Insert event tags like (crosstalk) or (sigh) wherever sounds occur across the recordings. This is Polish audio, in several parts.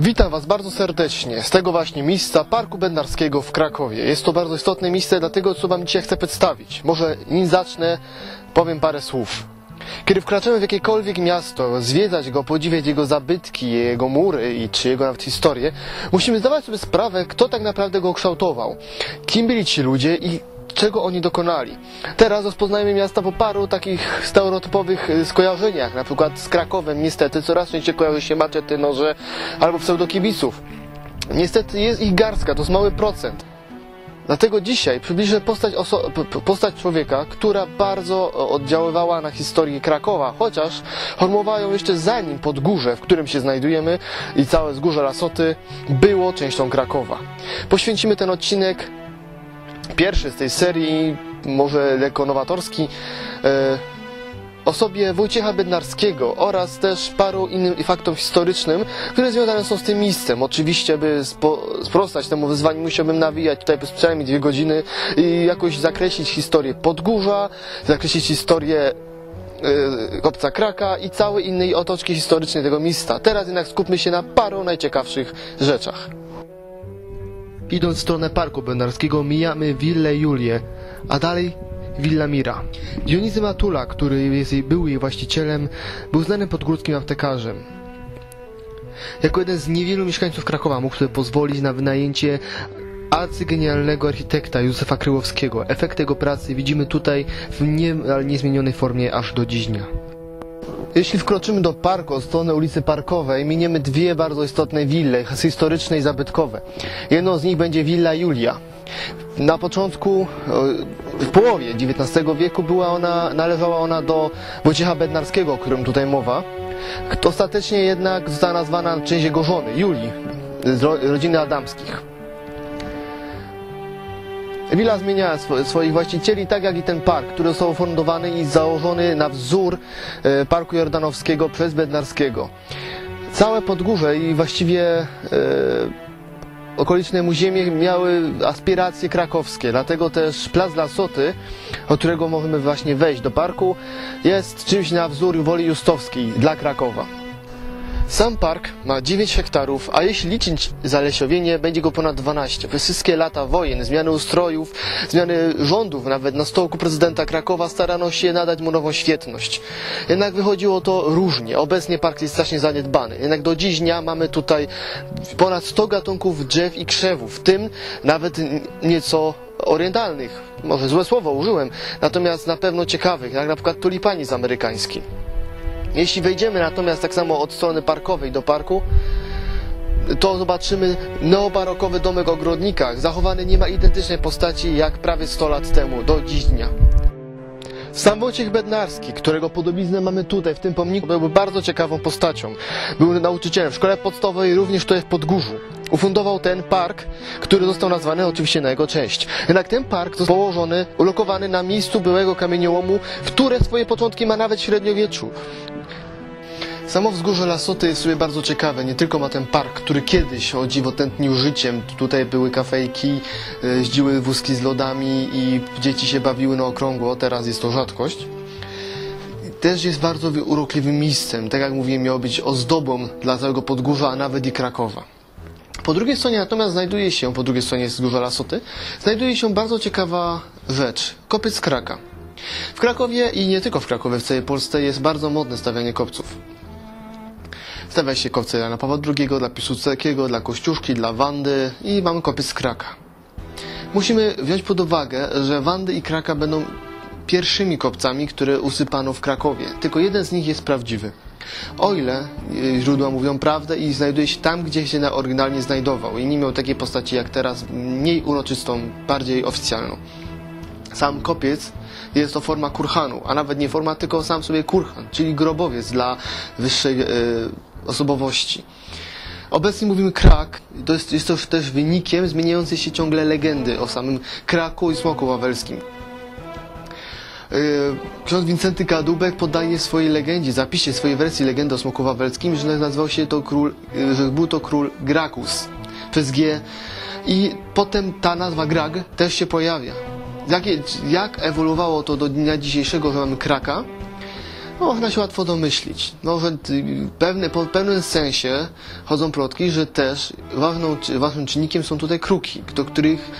Witam Was bardzo serdecznie z tego właśnie miejsca Parku Bednarskiego w Krakowie. Jest to bardzo istotne miejsce, dlatego co Wam dzisiaj chcę przedstawić. Może nim zacznę, powiem parę słów. Kiedy wkraczamy w jakiekolwiek miasto, zwiedzać go, podziwiać jego zabytki, jego mury i czy jego nawet historię, musimy zdawać sobie sprawę, kto tak naprawdę go kształtował. Kim byli ci ludzie i czego oni dokonali. Teraz rozpoznajemy miasta po paru takich stereotypowych y, skojarzeniach, na przykład z Krakowem niestety coraz częściej kojarzy się maczety, noże albo pseudokibiców. Niestety jest ich garstka, to jest mały procent. Dlatego dzisiaj przybliżę postać, postać człowieka, która bardzo oddziaływała na historię Krakowa, chociaż formowało ją jeszcze zanim Podgórze, w którym się znajdujemy i całe wzgórze Lasoty było częścią Krakowa. Poświęcimy ten odcinek pierwszy z tej serii, może lekko nowatorski, e, osobie Wojciecha Bednarskiego oraz też paru innym faktom historycznym, które związane są z tym miejscem. Oczywiście, by spo, sprostać temu wyzwaniu, musiałbym nawijać tutaj przez przynajmniej dwie godziny i jakoś zakreślić historię Podgórza, zakreślić historię e, Kopca Kraka i całej innej otoczki historycznej tego miejsca. Teraz jednak skupmy się na paru najciekawszych rzeczach. Idąc w stronę Parku Bednarskiego mijamy Willę Julię, a dalej Villa Mira. Dionizy Matula, który jest jej, był jej właścicielem, był znanym podgórskim aptekarzem. Jako jeden z niewielu mieszkańców Krakowa mógł sobie pozwolić na wynajęcie arcygenialnego architekta Józefa Kryłowskiego. Efekt jego pracy widzimy tutaj w nie, niezmienionej formie aż do dziś dnia. Jeśli wkroczymy do parku od strony ulicy Parkowej, miniemy dwie bardzo istotne wille, historyczne i zabytkowe. Jedną z nich będzie Villa Julia. Na początku, e, w połowie XIX wieku była ona, należała ona do Wojciecha Bednarskiego, o którym tutaj mowa. Ostatecznie jednak została nazwana na część jego żony, Julii, z ro- rodziny Adamskich. Willa zmieniała swo- swoich właścicieli, tak jak i ten park, który został ufundowany i założony na wzór e, Parku Jordanowskiego przez Bednarskiego. Całe Podgórze i właściwie e, okoliczne mu ziemie miały aspiracje krakowskie, dlatego też Plac Lasoty, od którego możemy właśnie wejść do parku, jest czymś na wzór woli justowskiej dla Krakowa. Sam park ma 9 hektarów, a jeśli liczyć zalesiowienie, będzie go ponad 12. Przez wszystkie lata wojen, zmiany ustrojów, zmiany rządów, nawet na stołku prezydenta Krakowa starano się nadać mu nową świetność. Jednak wychodziło to różnie. Obecnie park jest strasznie zaniedbany. Jednak do dziś dnia mamy tutaj ponad 100 gatunków drzew i krzewów, w tym nawet nieco orientalnych. Może złe słowo użyłem, natomiast na pewno ciekawych, jak na przykład tulipanizm amerykański. Jeśli wejdziemy natomiast tak samo od strony parkowej do parku, to zobaczymy neobarokowy domek ogrodnika, zachowany nie ma identycznej postaci jak prawie 100 lat temu, do dziś dnia. Sam Wojciech Bednarski, którego podobiznę mamy tutaj, w tym pomniku, był bardzo ciekawą postacią. Był nauczycielem w szkole podstawowej, również tutaj w Podgórzu. Ufundował ten park, który został nazwany oczywiście na jego cześć. Jednak ten park został położony, ulokowany na miejscu byłego kamieniołomu, które swoje początki ma nawet w średniowieczu. Samo wzgórze Lasoty jest sobie bardzo ciekawe. Nie tylko ma ten park, który kiedyś o dziwo tętnił życiem. Tutaj były kafejki, e, jeździły wózki z lodami i dzieci się bawiły na okrągło. Teraz jest to rzadkość. Też jest bardzo urokliwym miejscem. Tak jak mówiłem, miało być ozdobą dla całego Podgórza, a nawet i Krakowa. Po drugiej stronie natomiast znajduje się, po drugiej stronie wzgórza Lasoty, znajduje się bardzo ciekawa rzecz. Kopiec Kraka. W Krakowie i nie tylko w Krakowie, w całej Polsce jest bardzo modne stawianie kopców. Stawia się kopce Jana Pawła II, dla Piłsudskiego, dla Kościuszki, dla Wandy i mamy kopiec Kraka. Musimy wziąć pod uwagę, że Wandy i Kraka będą pierwszymi kopcami, które usypano w Krakowie. Tylko jeden z nich jest prawdziwy. O ile y, źródła mówią prawdę i znajduje się tam, gdzie się na- oryginalnie znajdował i nie miał takiej postaci jak teraz, mniej uroczystą, bardziej oficjalną. Sam kopiec jest to forma kurhanu, a nawet nie forma, tylko sam sobie kurhan, czyli grobowiec dla wyższej e, osobowości. Obecnie mówimy krak, to jest, jest to też wynikiem zmieniającej się ciągle legendy o samym kraku i smoku wawelskim. E, Ksiądz Wincenty Kadubek podaje swojej legendzie, zapisie swojej wersji legendy o smoku wawelskim, że nazywał się to król, e, że był to król Grakus przez G i potem ta nazwa Grag też się pojawia. Jakie, jak ewoluowało to do dnia dzisiejszego, że mamy kraka? Można się łatwo domyślić. Może y, pewne, po pewnym sensie chodzą plotki, że też ważną, ważnym czynnikiem są tutaj kruki, do których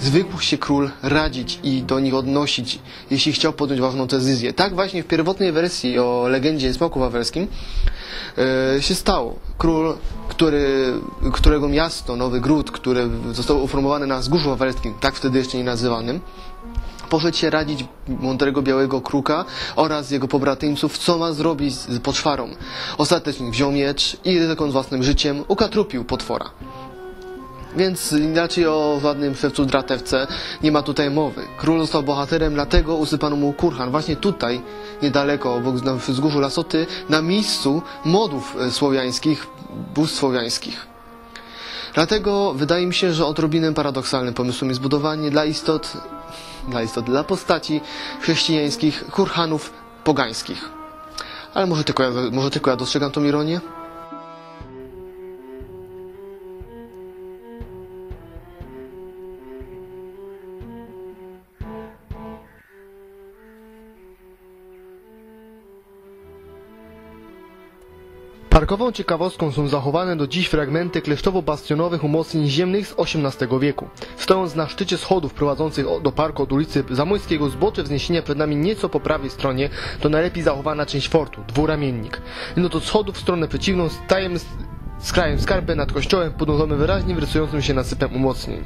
zwykł się król radzić i do nich odnosić, jeśli chciał podjąć ważną decyzję. Tak właśnie w pierwotnej wersji o legendzie Smoku Wawelskim się stało. Król, który, którego miasto, Nowy Gród, które zostało uformowane na Wzgórzu Wawelskim, tak wtedy jeszcze nie nazywanym, poszedł się radzić mądrego białego kruka oraz jego pobratyńców, co ma zrobić z poczwarą. Ostatecznie wziął miecz i ryzykując własnym życiem ukatrupił potwora. Więc inaczej o żadnym szewcu dratewce nie ma tutaj mowy. Król został bohaterem, dlatego usypano mu kurhan. Właśnie tutaj, niedaleko, obok na wzgórzu Lasoty, na miejscu modów e, słowiańskich, bóstw słowiańskich. Dlatego wydaje mi się, że odrobinę paradoksalnym pomysłem jest budowanie dla istot, dla istot, dla postaci chrześcijańskich kurhanów pogańskich. Ale może tylko ja, może tylko ja dostrzegam tą ironię? Parkową ciekawostką są zachowane do dziś fragmenty kleszczowo-bastionowych umocnień ziemnych z XVIII wieku. Stojąc na szczycie schodów prowadzących do parku od ulicy Zamojskiego, zbocze wzniesienia przed nami nieco po prawej stronie to najlepiej zachowana część fortu, dwuramiennik. No to od schodów w stronę przeciwną stajemy z, krajem skarpy nad kościołem podążamy wyraźnie wyrysującym się nasypem umocnień.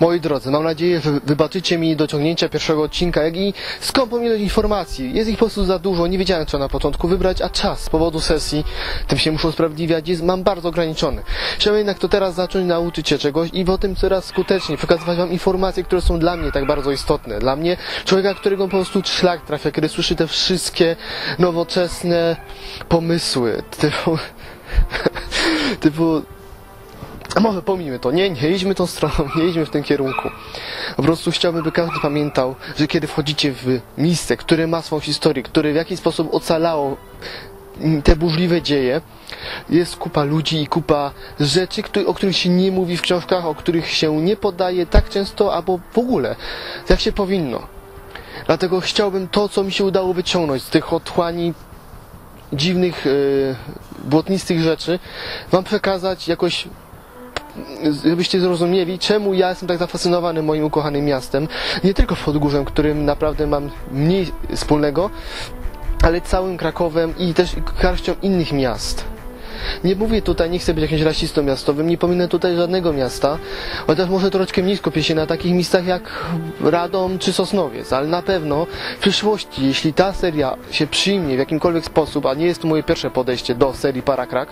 Moi drodzy, mam nadzieję, że wybaczycie mi dociągnięcia pierwszego odcinka, jak i skąpą ilość informacji. Jest ich po prostu za dużo, nie wiedziałem co na początku wybrać, a czas z powodu sesji, tym się muszę usprawiedliwiać, jest, mam bardzo ograniczony. Chciałem jednak to teraz zacząć nauczyć się czegoś i po tym coraz skuteczniej przekazywać wam informacje, które są dla mnie tak bardzo istotne. Dla mnie, człowieka, którego po prostu szlak trafia, kiedy słyszy te wszystkie nowoczesne pomysły, typu... (laughs) typu a może pomijmy to, nie, nie idźmy tą stroną, (laughs) nie idźmy w tym kierunku. Po prostu chciałbym, by każdy pamiętał, że kiedy wchodzicie w miejsce, które ma swoją historię, które w jakiś sposób ocalało te burzliwe dzieje, jest kupa ludzi i kupa rzeczy, o których się nie mówi w książkach, o których się nie podaje tak często, albo w ogóle, jak się powinno. Dlatego chciałbym to, co mi się udało wyciągnąć z tych otchłani dziwnych, yy, błotnistych rzeczy, wam przekazać jakoś żebyście zrozumieli, czemu ja jestem tak zafascynowany moim ukochanym miastem. Nie tylko Podgórzem, którym naprawdę mam mniej wspólnego, ale całym Krakowem i też garścią innych miast. Nie mówię tutaj, nie chcę być jakimś rasistą miastowym, nie pominę tutaj żadnego miasta, chociaż może troszeczkę mniej skupię się na takich miejscach jak Radom czy Sosnowiec, ale na pewno w przyszłości, jeśli ta seria się przyjmie w jakimkolwiek sposób, a nie jest to moje pierwsze podejście do serii Parakrak,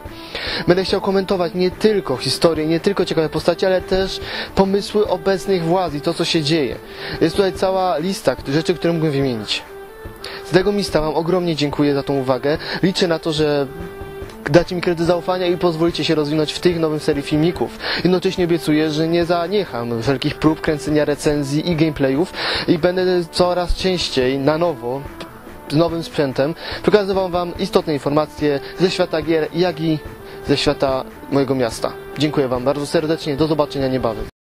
będę chciał komentować nie tylko historię, nie tylko ciekawe postacie, ale też pomysły obecnych władz i to, co się dzieje. Jest tutaj cała lista rzeczy, które mógłbym wymienić. Z tego miejsca Wam ogromnie dziękuję za tą uwagę. Liczę na to, że dacie mi kredyt zaufania i pozwolicie się rozwinąć w tych nowych serii filmików. Jednocześnie obiecuję, że nie zaniecham wszelkich prób kręcenia recenzji i gameplayów i będę coraz częściej na nowo z nowym sprzętem przekazywał Wam istotne informacje ze świata gier, jak i ze świata mojego miasta. Dziękuję Wam bardzo serdecznie, do zobaczenia niebawem.